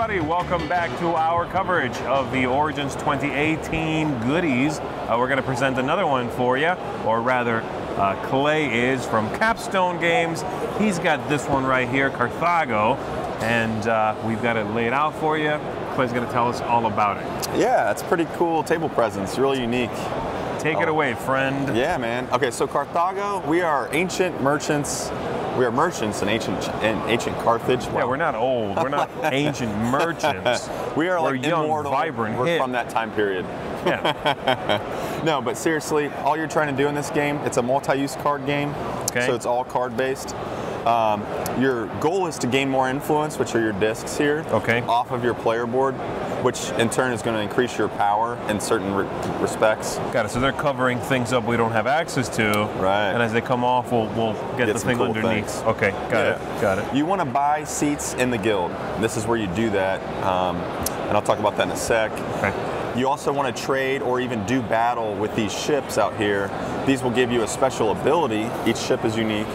everybody. Welcome back to our coverage of the Origins 2018 goodies. Uh, we're going to present another one for you, or rather, uh, Clay is from Capstone Games. He's got this one right here, Carthago, and uh, we've got it laid out for you. Clay's going to tell us all about it. Yeah, it's pretty cool table presence, really unique. Take it Oh. away, friend. Yeah, man. Okay, so Carthago, we are ancient merchants. We are merchants in ancient in ancient Carthage. Yeah, we're not old. We're not ancient merchants. we are We're like young, immortal. vibrant, We're hip. from that time period. Yeah. No, but seriously, all you're trying to do in this game, it's a multi-use card game. Okay. So it's all card-based. Um, your goal is to gain more influence, which are your discs here, Okay. off of your player board, which in turn is going to increase your power in certain re- respects. Got it. So they're covering things up we don't have access to. Right. And as they come off, we'll, we'll get, Get the thing cool underneath. things. Okay. Got Yeah. it. Got it. You want to buy seats in the guild. This is where you do that, um, and I'll talk about that in a sec. Okay. You also want to trade or even do battle with these ships out here. These will give you a special ability. Each ship is unique,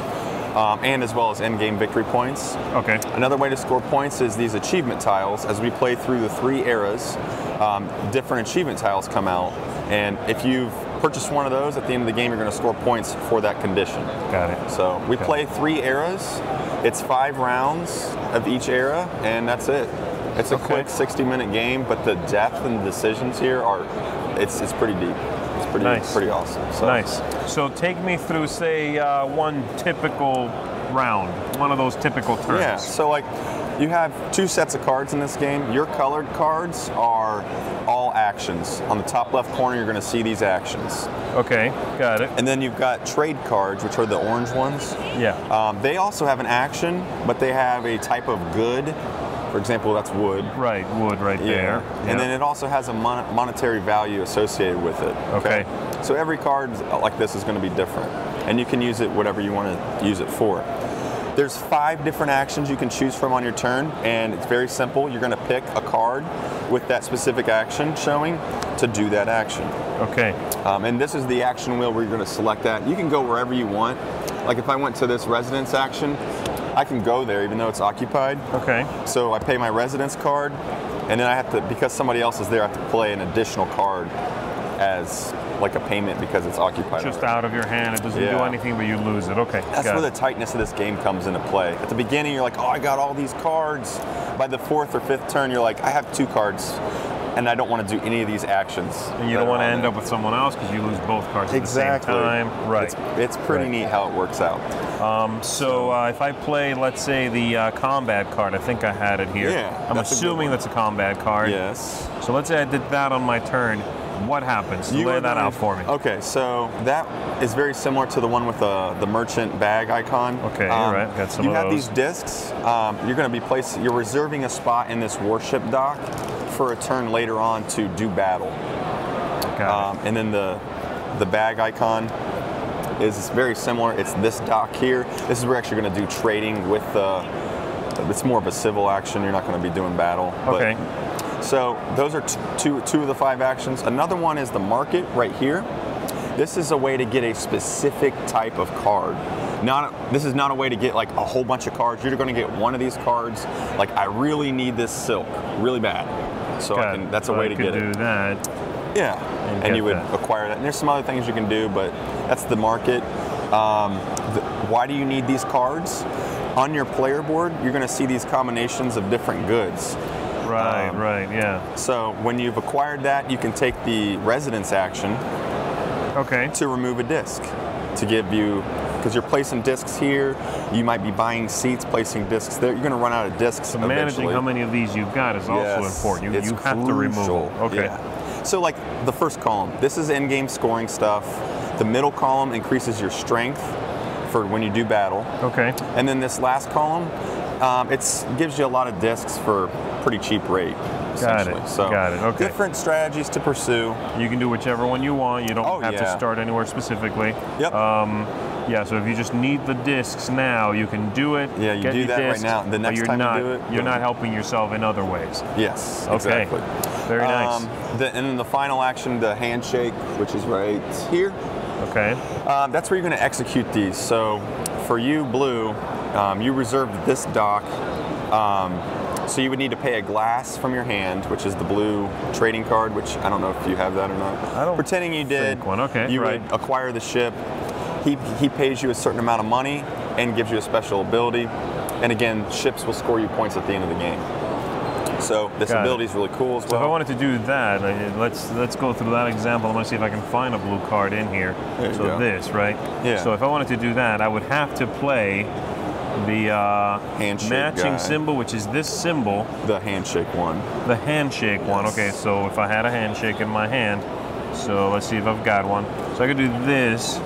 um, and as well as end-game victory points. Okay. Another way to score points is these achievement tiles. As we play through the three eras, um, different achievement tiles come out, and if you've purchased one of those at the end of the game, you're going to score points for that condition. Got it. So we Okay. play three eras. It's five rounds of each era, and that's it. It's a Okay. quick 60-minute game, but the depth and the decisions here are, it's it's pretty deep. It's pretty Nice. pretty awesome. So, Nice. So take me through, say, uh, one typical round, one of those typical turns. Yeah. So like, you have two sets of cards in this game. Your colored cards are all actions. On the top left corner, you're going to see these actions, Okay. Got it. and then you've got trade cards, which are the orange ones. Yeah. Um, they also have an action, but they have a type of good. For example, that's wood. Right. Wood right there. And then it also has a mon- monetary value associated with it. Okay. So every card like this is going to be different, and you can use it whatever you want to use it for. There's five different actions you can choose from on your turn, and it's very simple. You're going to pick a card with that specific action showing to do that action. Okay. Um, and this is the action wheel where you're going to select that. You can go wherever you want. Like if I went to this residence action, I can go there even though it's occupied. Okay. So I pay my residence card, and then I have to, because somebody else is there, I have to play an additional card as like a payment because it's occupied. Just already. out of your hand. It doesn't do anything, but you lose it. Okay. That's where it. the tightness of this game comes into play. At the beginning, you're like, oh, I got all these cards. By the fourth or fifth turn, you're like, I have two cards, and I don't want to do any of these actions. And you don't want to end up with someone else because you lose both cards exactly at the same time. Right. It's, it's pretty Right. neat how it works out. So uh, if I play, let's say, the uh, combat card, I think I had it here. Yeah, I'm a assuming one. that's a combat card. Yes. So let's say I did that on my turn. What happens? You Lay that out for me. Okay, so that is very similar to the one with the, the merchant bag icon. Um, Okay, all right, got some you have those. these discs. Um, you're going to be placing. You're reserving a spot in this warship dock for a turn later on to do battle. Um, and then the the bag icon is very similar. It's this dock here. This is where we're actually going to do trading with the. It's more of a civil action. You're not going to be doing battle. it. but- Okay. so those are two two of the five actions. Another one is the market right here. This is a way to get a specific type of card. Not this is not a way to get like a whole bunch of cards. You're going to get one of these cards. Like I really need this silk really bad. So I can, that's a So way I to get do it. that. Yeah, And and, you would that. acquire that. And there's some other things you can do, but that's the market. Um, the, why do you need these cards? On your player board, you're going to see these combinations of different goods. Right. Um, right. Yeah. So when you've acquired that, you can take the residence action Okay. to remove a disc to give you because you're placing discs here. You might be buying seats, placing discs there. You're going to run out of discs. So managing how many of these you've got is also important. You, you have to remove crucial. them. Okay. Yeah. So like the first column, this is in-game scoring stuff. The middle column increases your strength for when you do battle, Okay. and then this last column, um, it's gives you a lot of discs for pretty cheap rate. Got it. essentially. So Got it. Okay. different strategies to pursue. You can do whichever one you want. You don't Oh, have to start anywhere specifically. Yep. Um, yeah, so if you just need the discs now, you can do it. Yeah, you do that right now. The next you're time you not, do it, you're not helping yourself in other ways. Yes, Okay. exactly. Very nice. Um, the, and then the final action, the handshake, which is right here. okay. Um, that's where you're going to execute these. So for you, Blue, um, you reserved this dock. Um, So you would need to pay a glass from your hand, which is the blue trading card, which I don't know if you have that or not. I don't Pretending you did, one. Okay, you right. would acquire the ship. He, he pays you a certain amount of money and gives you a special ability. And again, ships will score you points at the end of the game. So this Got ability is really cool as So if I wanted to do that, let's let's go through that example. I'm gonna see if I can find a blue card in here. So go. this, right? Yeah. So if I wanted to do that, I would have to play the uh, matching guy. symbol, which is this symbol, the handshake one. the handshake one. Okay, so if I had a handshake in my hand, so let's see if I've got one. So I could do this,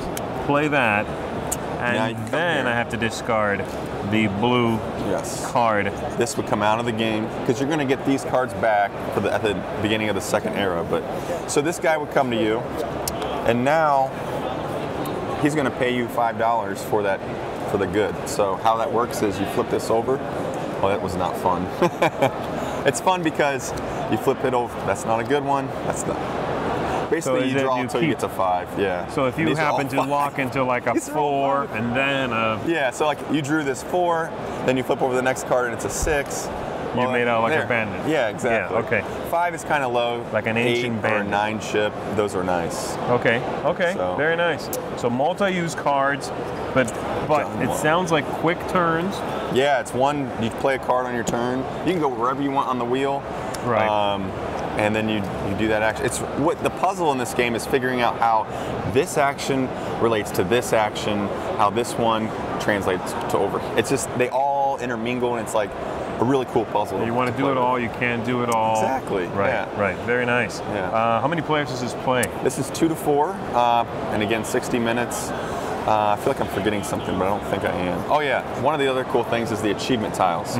play that, and then here. I have to discard the blue Yes. card. This would come out of the game because you're going to get these cards back for the, at the beginning of the second era. But so this guy would come to you, and now he's going to pay you five dollars for that for the good. So how that works is you flip this over. Oh, that was not fun. it's fun because you flip it over. That's not a good one. That's not. Basically, is you draw you until you keep- get to five. Yeah. So if you These are all happen to lock into like a These four and then a Yeah, so like you drew this four, then you flip over the next card and it's a six. You made out like a bandit. Yeah, exactly. Yeah, okay. Five is kind of low. Like an Eight ancient or nine chip. Those are nice. Okay, okay, So- very nice. So multi-use cards, but but Done it well. sounds like quick turns. Yeah, it's one. You play a card on your turn. You can go wherever you want on the wheel. Right. Um, and then you, you do that action. It's what the puzzle in this game is figuring out how this action relates to this action, how this one translates to over. It's just they all intermingle, and it's like a really cool puzzle. You want to do it with. all, you can't do it all. Exactly, Right, yeah. right. Very nice. Yeah. Uh, how many players does this play? This is two to four, uh, and again, 60 minutes. Uh, I feel like I'm forgetting something, but I don't think I am. Oh yeah, one of the other cool things is the achievement tiles.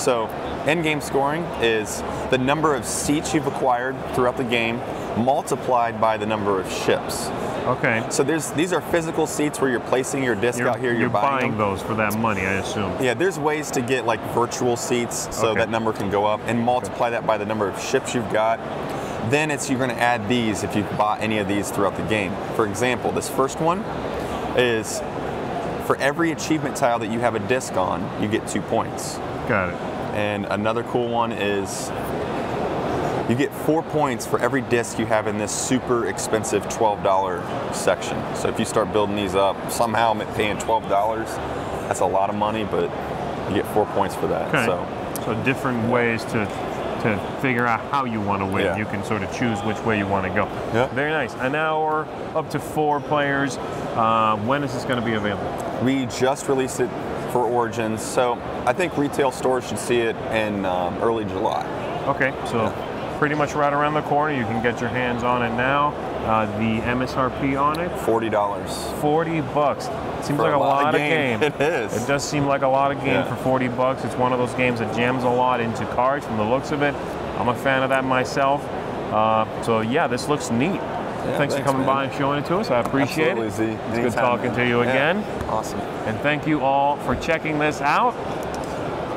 So, end-game scoring is the number of seats you've acquired throughout the game multiplied by the number of ships. Okay. So there's these are physical seats where you're placing your disc You're, out here. You're, you're buying, them. those for that money, I assume. Yeah, there's ways to get like virtual seats so Okay. that number can go up and multiply that by the number of ships you've got. Then it's you're going to add these if you've bought any of these throughout the game. For example, this first one is for every achievement tile that you have a disc on, you get two points. Got it. And another cool one is you get four points for every disc you have in this super expensive $12 section. So if you start building these up, somehow paying $12, that's a lot of money, but you get four points for that. Okay. So So different ways to to figure out how you want to win. Yeah. You can sort of choose which way you want to go. Yeah. Very nice. An hour, up to four players. Uh, when is this going to be available? we just released it for Origins. So I think retail stores should see it in um, early July. Okay, so pretty much right around the corner. You can get your hands on it now. Uh, the MSRP on it, $40. 40 bucks. Seems For like a a lot lot, of game. game. It is. It does seem like a lot of game Yeah. for 40 bucks. It's one of those games that jams a lot into cards from the looks of it. I'm a fan of that myself. Uh, so yeah, this looks neat. thanks, for coming man. by and showing it to us. I appreciate Absolutely, it. Z. It's good talking man. to you Yeah. again. Awesome. And thank you all for checking this out.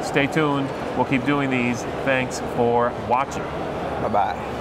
Stay tuned. We'll keep doing these. Thanks for watching. Bye bye.